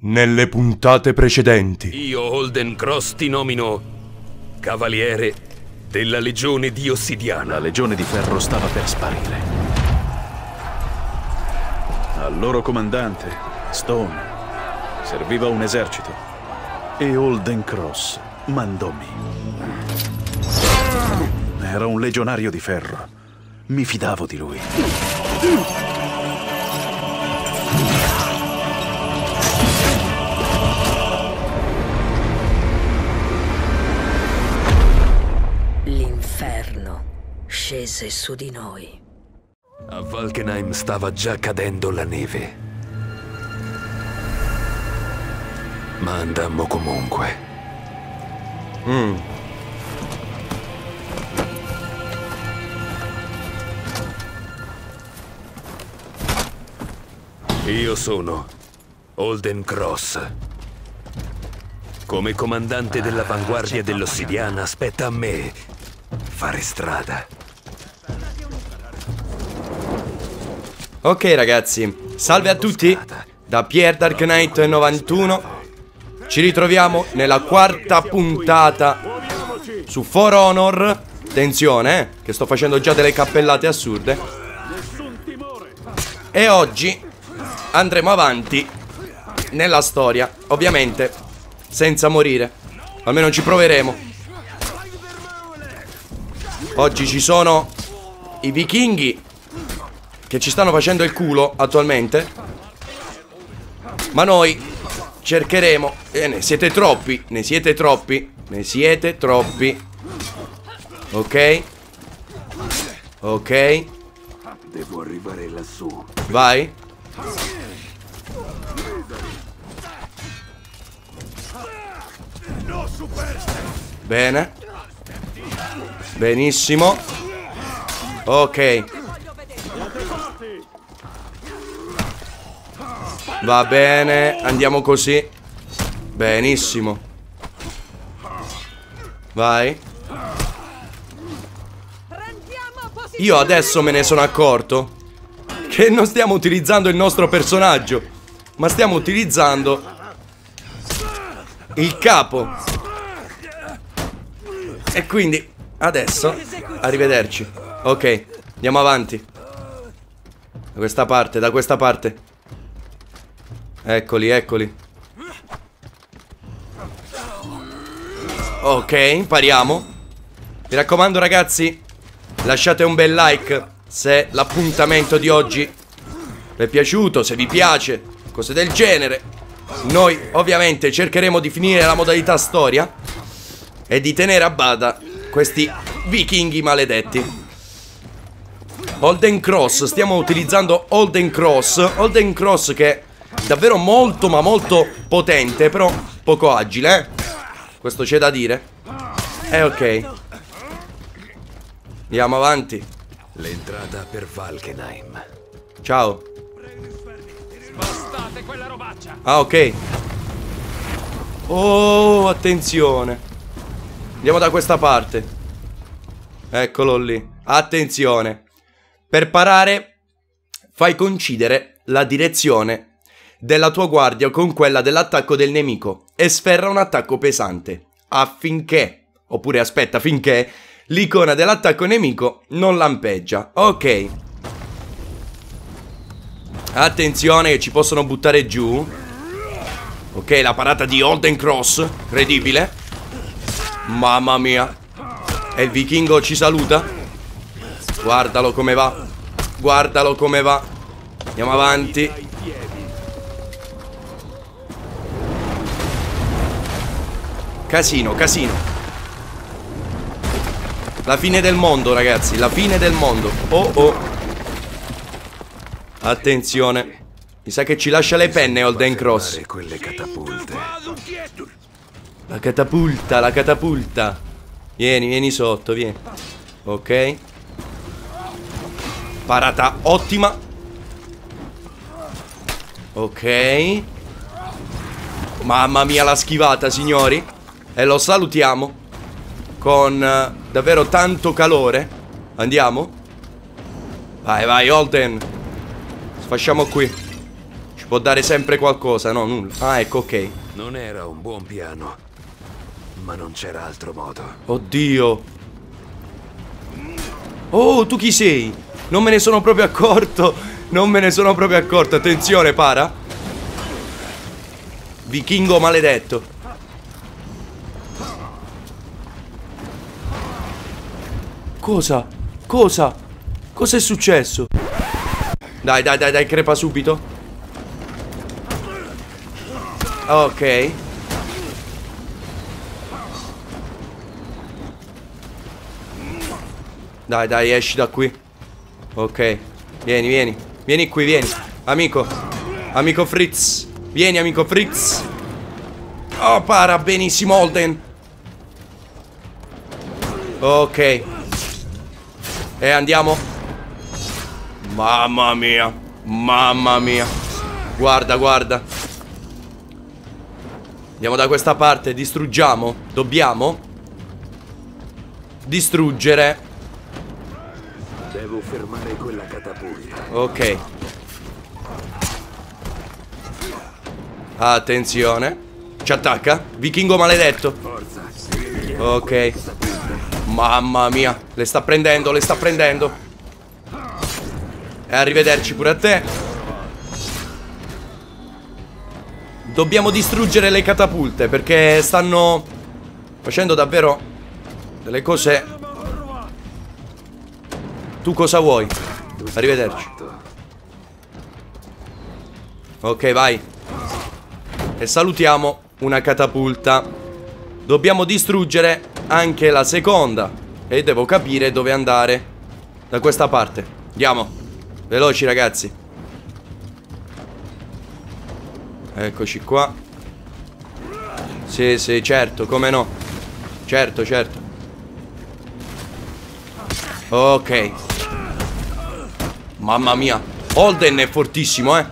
Nelle puntate precedenti. Io, Holden Cross, ti nomino Cavaliere della Legione di Ossidiana. La Legione di Ferro stava per sparire. Al loro comandante, Stone, serviva un esercito. E Holden Cross mandò me. Era un legionario di ferro. Mi fidavo di lui. L'inferno scese su di noi. A Valkenheim stava già cadendo la neve. Ma andammo comunque. Io sono Holden Cross. Come comandante dell'avanguardia dell'Ossidiana, spetta a me fare strada. Ok ragazzi, salve a tutti. da Pier Dark Knight 91 Ci ritroviamo nella quarta puntata su For Honor. Attenzione, eh, che sto facendo già delle cappellate assurde. E oggi andremo avanti nella storia Ovviamente senza morire. Almeno ci proveremo Oggi ci sono i vichinghi che ci stanno facendo il culo attualmente. Ma noi cercheremo. E ne siete troppi, ne siete troppi, ne siete troppi. Ok. Ok. Devo arrivare lassù. Vai. Bene. Benissimo. Ok. Va bene, andiamo così. Benissimo. Vai. Io adesso me ne sono accorto che non stiamo utilizzando il nostro personaggio, ma stiamo utilizzando il capo. E quindi adesso arrivederci. Ok, andiamo avanti. Da questa parte, da questa parte. Eccoli, eccoli. Ok, impariamo. Mi raccomando ragazzi, lasciate un bel like se l'appuntamento di oggi vi è piaciuto, se vi piace, cose del genere. Noi ovviamente cercheremo di finire la modalità storia e di tenere a bada questi vichinghi maledetti. Holden Cross, stiamo utilizzando Holden Cross. Holden Cross che è davvero molto ma molto potente, però poco agile, eh? Questo c'è da dire. Eh ok. Andiamo avanti. L'entrata per Valkenheim. Ciao. Ah, ok. Oh, attenzione. Andiamo da questa parte. Eccolo lì. Attenzione. Per parare, fai coincidere la direzione della tua guardia con quella dell'attacco del nemico e sferra un attacco pesante affinché, oppure aspetta finché, l'icona dell'attacco nemico non lampeggia. Ok. Attenzione che ci possono buttare giù. Ok, la parata di Holden Cross, credibile. Mamma mia. E il vichingo ci saluta. Guardalo come va. Guardalo come va. Andiamo avanti. Casino, casino. La fine del mondo, ragazzi. La fine del mondo. Oh oh. Attenzione. Mi sa che ci lascia le penne Holden Cross. Quelle catapulte. La catapulta, la catapulta. Vieni, vieni sotto, vieni. Ok. Parata ottima. Ok. Mamma mia la schivata, signori. E lo salutiamo con eh, davvero tanto calore. Andiamo? Vai, vai, Holden. Sfasciamo qui. può dare sempre qualcosa, no, nulla. Ah, ecco, ok. Non era un buon piano, ma non c'era altro modo. Oddio. Oh, tu chi sei? Non me ne sono proprio accorto. Non me ne sono proprio accorto. Attenzione, para. Vichingo maledetto. Cosa? Cosa? Cosa è successo? Dai, dai, dai, dai, crepa subito. Ok. Dai, dai, esci da qui. Ok. Vieni, vieni. Vieni qui, vieni. Amico. Amico Fritz. Vieni, amico Fritz. Oh, para benissimo, Holden. Ok. E andiamo. Mamma mia. Mamma mia. Guarda, guarda. Andiamo da questa parte, distruggiamo. Dobbiamo distruggere Devo fermare quella catapulta. Ok. Attenzione. Ci attacca. Vichingo maledetto. Forza. Ok. Mamma mia. Le sta prendendo, le sta prendendo. E arrivederci pure a te. Dobbiamo distruggere le catapulte perché stanno facendo davvero delle cose tu cosa vuoi? Arrivederci. Ok, vai. E salutiamo una catapulta. Dobbiamo distruggere anche la seconda. E devo capire dove andare. Da questa parte. Andiamo. Veloci, ragazzi. Eccoci qua. Sì, sì, certo, come no. Certo, certo. Ok. Mamma mia. Holden è fortissimo, eh.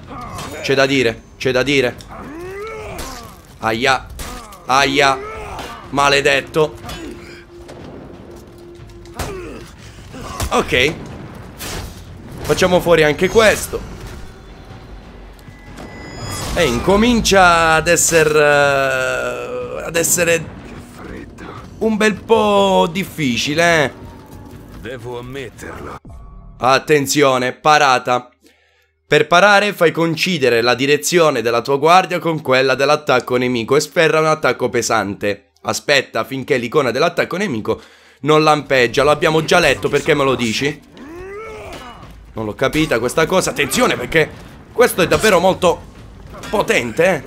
C'è da dire, c'è da dire. Aia. Aia. Maledetto. Ok. Facciamo fuori anche questo. E incomincia ad essere... ad essere un bel po' difficile, eh. Devo ammetterlo. Attenzione, parata. Per parare fai coincidere la direzione della tua guardia con quella dell'attacco nemico e sferra un attacco pesante. Aspetta finché l'icona dell'attacco nemico non lampeggia. Lo abbiamo già letto, perché me lo dici? Non l'ho capita questa cosa. Attenzione perché questo è davvero molto potente, eh.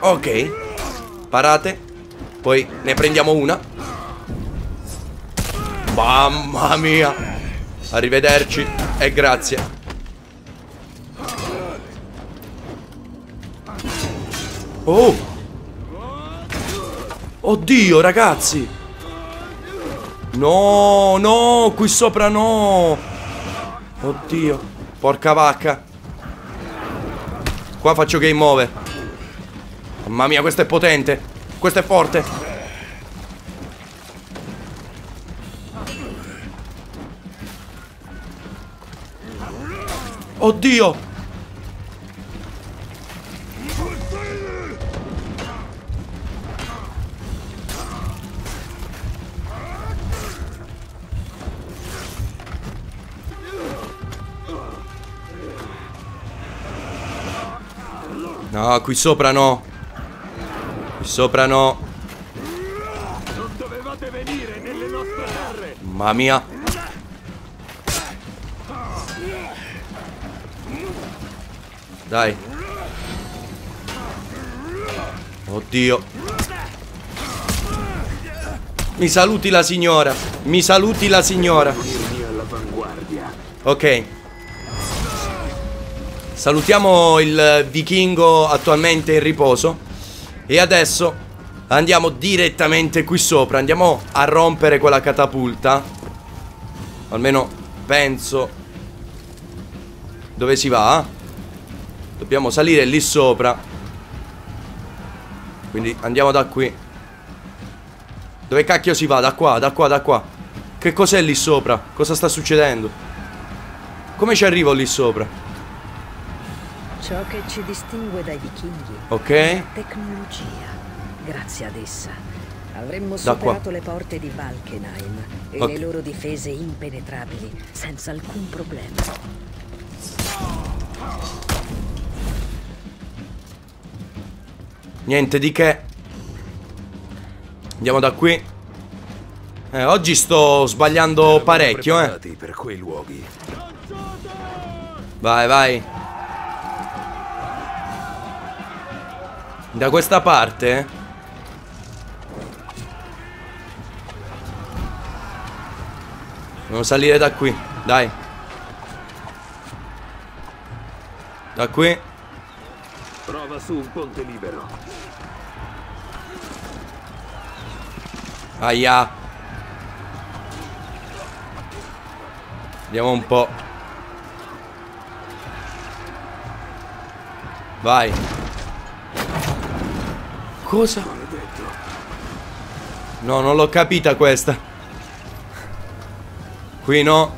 Ok. Parate. Poi ne prendiamo una. Mamma mia. Arrivederci e grazie. Oh. Oddio, ragazzi. No, no, qui sopra no. Oddio. Porca vacca. Qua faccio game over. Mamma mia, questo è potente. Questo è forte. Oddio! No, qui sopra no. Qui sopra no. Non dovevate venire nelle nostre terre. Mamma mia. Dai. Oddio. Mi saluti la signora. Mi saluti la signora. Ok. Salutiamo il vichingo attualmente in riposo. E adesso andiamo direttamente qui sopra. Andiamo a rompere quella catapulta. Almeno penso. Dove si va? Dobbiamo salire lì sopra. Quindi andiamo da qui. Dove cacchio si va? Da qua, da qua, da qua. Che cos'è lì sopra? Cosa sta succedendo? Come ci arrivo lì sopra? Ciò che ci distingue dai vichinghi Ok. è la tecnologia. Grazie ad essa avremmo Da qua. superato le porte di Valkenheim e Ok. le loro difese impenetrabili senza alcun problema. Niente di che. Andiamo da qui. Eh, oggi sto sbagliando parecchio, eh. per quei luoghi. Vai, vai. Da questa parte? eh? Dobbiamo salire da qui, dai. Da qui. Prova su un ponte libero. Aia. Vediamo un po'. Vai. Cosa? No, non l'ho capita questa. Qui no.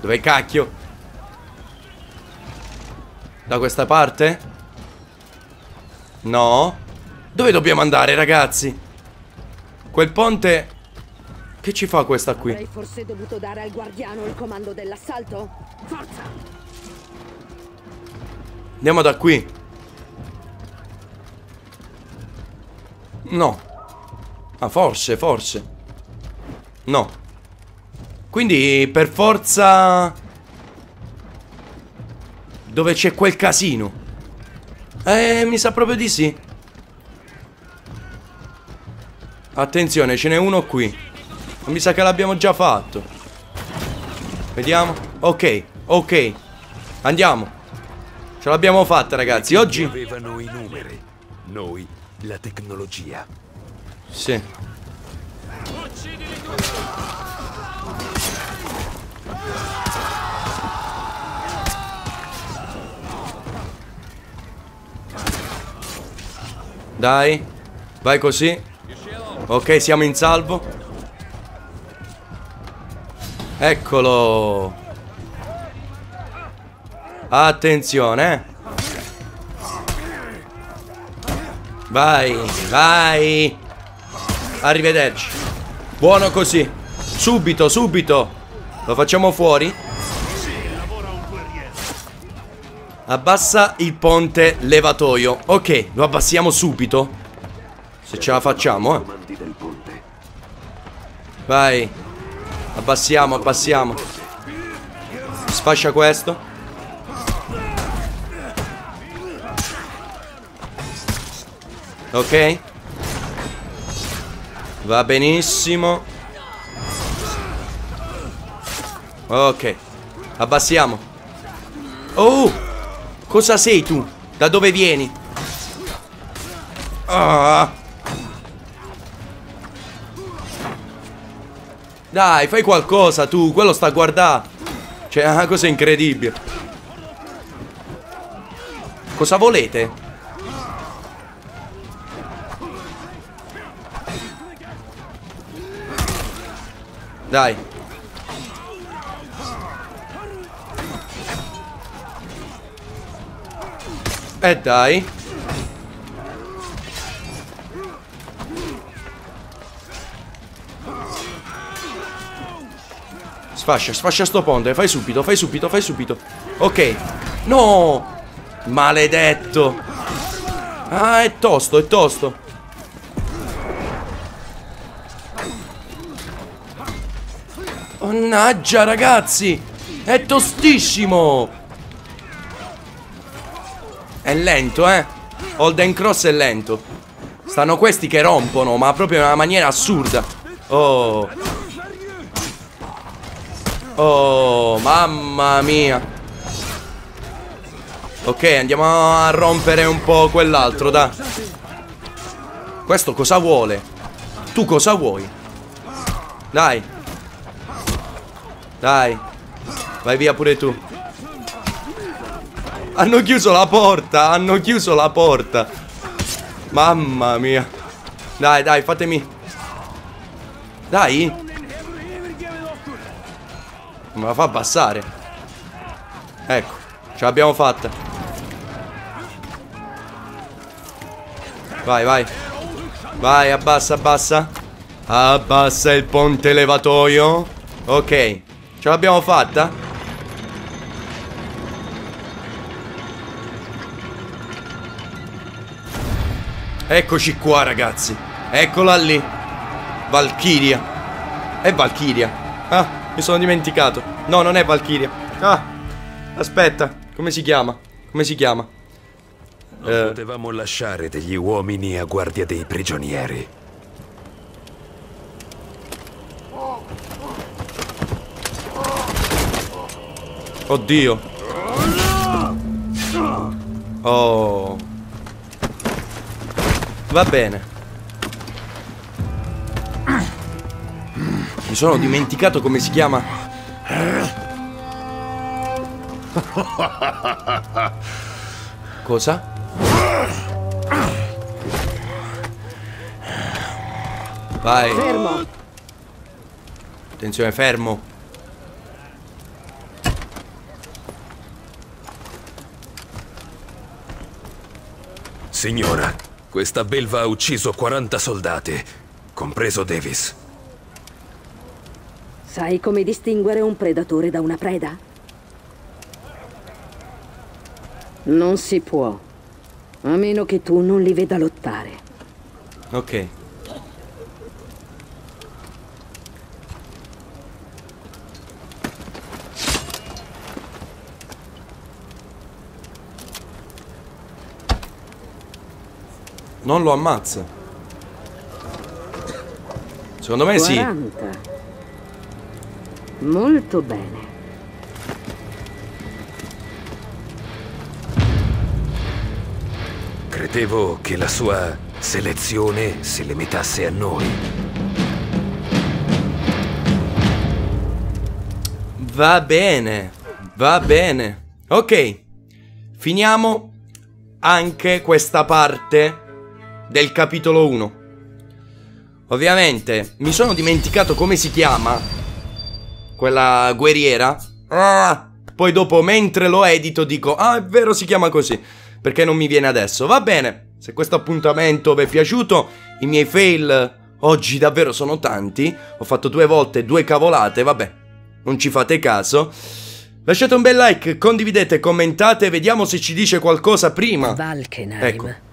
Dove cacchio? Da questa parte? No. Dove dobbiamo andare, ragazzi? Quel ponte... Che ci fa questa qui? Avrei forse dovuto dare al guardiano il comando dell'assalto? Forza! Andiamo da qui. No. Ah, forse, forse. No. Quindi, per forza... Dove c'è quel casino. Eh, mi sa proprio di sì. Attenzione, ce n'è uno qui. Mi sa che l'abbiamo già fatto. Vediamo. Ok, ok. Andiamo. Ce l'abbiamo fatta, ragazzi. Oggi... Avevano i numeri. Noi la tecnologia. Sì. Dai, vai così. Ok, siamo in salvo. Eccolo. Attenzione. eh. Vai, vai. Arrivederci. Buono così. Subito, subito. Lo facciamo fuori. Abbassa il ponte levatoio. Ok, lo abbassiamo subito. Se ce la facciamo, eh. Vai. Abbassiamo, abbassiamo. Sfascia questo. Ok. Va benissimo. Ok. Abbassiamo. Oh! Cosa sei tu? Da dove vieni? Ah! Dai, fai qualcosa tu, quello sta a guardare. Cioè, è una cosa incredibile. Cosa volete? Dai. E dai. Sfascia, sfascia sto ponte. Fai subito, fai subito, fai subito. Ok. No! Maledetto. Ah, è tosto, è tosto. Mannaggia, ragazzi! È tostissimo! È lento, eh? Holden Cross è lento. Stanno questi che rompono, ma proprio in una maniera assurda. Oh. Oh, mamma mia. Ok, andiamo a rompere un po' quell'altro, da. Questo cosa vuole? Tu cosa vuoi? Dai. Dai. Vai via pure tu. Hanno chiuso la porta, hanno chiuso la porta. Mamma mia. Dai, dai, fatemi. Dai. Me la fa abbassare. Ecco, ce l'abbiamo fatta. Vai, vai. Vai, abbassa, abbassa. Abbassa il ponte levatoio. Ok, ce l'abbiamo fatta. Eccoci qua, ragazzi. Eccola lì. Valkyria. È Valkyria. Ah, mi sono dimenticato. No, non è Valkyria. Ah, aspetta. Come si chiama? Come si chiama? Non Eh. potevamo lasciare degli uomini a guardia dei prigionieri. Oddio. Oh. Va bene. Mi sono dimenticato come si chiama. Cosa? Vai. Fermo! Attenzione, fermo. Signora, questa belva ha ucciso 40 soldati, compreso Davis. Sai come distinguere un predatore da una preda? Non si può. A meno che tu non li veda lottare. Ok. Non lo ammazza. Secondo me sì. 40. Molto bene. Credevo che la sua selezione se le metasse a noi. Va bene, va bene. Ok, finiamo anche questa parte del capitolo 1. Ovviamente mi sono dimenticato come si chiama quella guerriera. Ah, poi dopo mentre lo edito dico, ah è vero si chiama così, perché non mi viene adesso. Va bene, se questo appuntamento vi è piaciuto, i miei fail oggi davvero sono tanti. Ho fatto due volte due cavolate, vabbè, non ci fate caso. Lasciate un bel like, condividete, commentate, vediamo se ci dice qualcosa prima. Valkenheim. Ecco.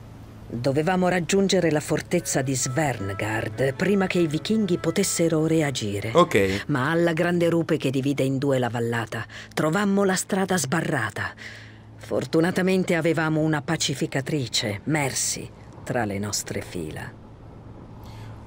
Dovevamo raggiungere la fortezza di Sverngard prima che i vichinghi potessero reagire. Ok. Ma alla grande rupe che divide in due la vallata, trovammo la strada sbarrata. Fortunatamente avevamo una pacificatrice, Mercy, tra le nostre fila.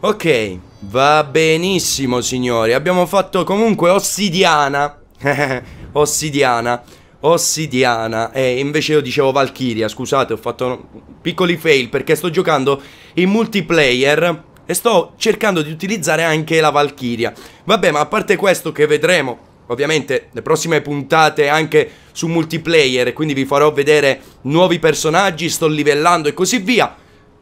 Ok, va benissimo signori, abbiamo fatto comunque ossidiana. ossidiana. Ossidiana. E invece io dicevo Valkyria, scusate, ho fatto piccoli fail perché sto giocando in multiplayer e sto cercando di utilizzare anche la Valkyria. Vabbè, ma a parte questo che vedremo ovviamente le prossime puntate anche su multiplayer, quindi vi farò vedere nuovi personaggi, sto livellando e così via.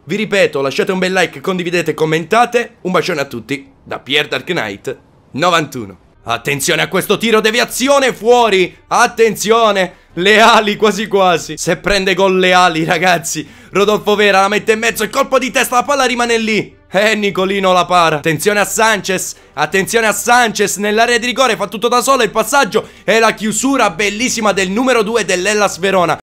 Vi ripeto, lasciate un bel like, condividete, commentate. Un bacione a tutti da Pierre Dark Knight 91. Attenzione a questo tiro deviazione fuori! Attenzione! Le ali quasi quasi. Se prende gol le ali, ragazzi. Rodolfo Vera la mette in mezzo e colpo di testa, la palla rimane lì. Eh, Nicolino la para. Attenzione a Sanchez. Attenzione a Sanchez. Nell'area di rigore fa tutto da solo il passaggio e la chiusura bellissima del numero 2 dell'Ellas Verona.